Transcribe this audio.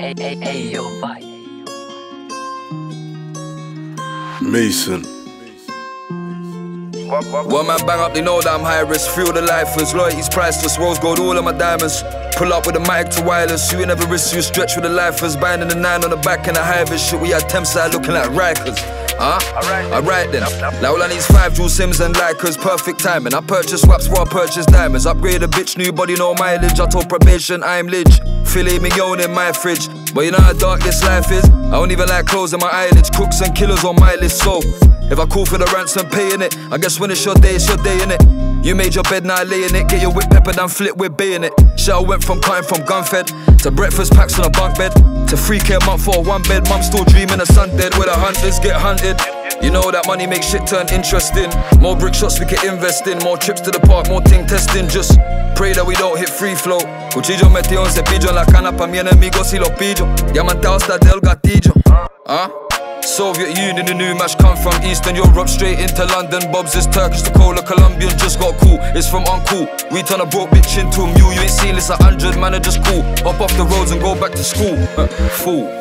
Hey, hey, hey, yo, bye. Mason. One man bang up, they know that I'm high risk. Feel the lifers, loyalty's priceless. Rose gold, all of my diamonds. Pull up with a mic to wireless. You ain't never risk, you stretch with the lifers. Binding the nine on the back and the high shit. We had Thameside looking like Rikers. Huh? Alright then. Now all I need is five jewel sims and likers, perfect timing. I purchase swaps while I purchase diamonds. Upgrade a bitch, new body, no mileage. I told probation, I'm lidge. Filet mignon in my fridge. But you know how dark this life is? I don't even like closing my eyelids. Crooks and killers on my list, so if I call for the ransom, paying it. I guess when it's your day, it's your day, innit? You made your bed, now I lay in it. Get your whip pepper, then flip with bayonet. Shell went from cutting from gun fed to breakfast packs on a bunk bed to 3k a month for a one bed. Mum still dreaming of sun dead where the hunters get hunted. You know that money makes shit turn interesting. More brick shots we can invest in. More trips to the park, more ting testing. Just pray that we don't hit free flow. Cuchillo metido en cepillo en la cana pa' mi enemigo si lo pillo. Diamante hasta del gatillo. Huh? Soviet Union, the new match come from Eastern Europe straight into London. Bob's is Turkish, the cola Colombian just got cool. It's from uncool. We turn a broke bitch into a mule. You ain't seen this a hundred, man, are just cool. Hop off the roads and go back to school. Fool.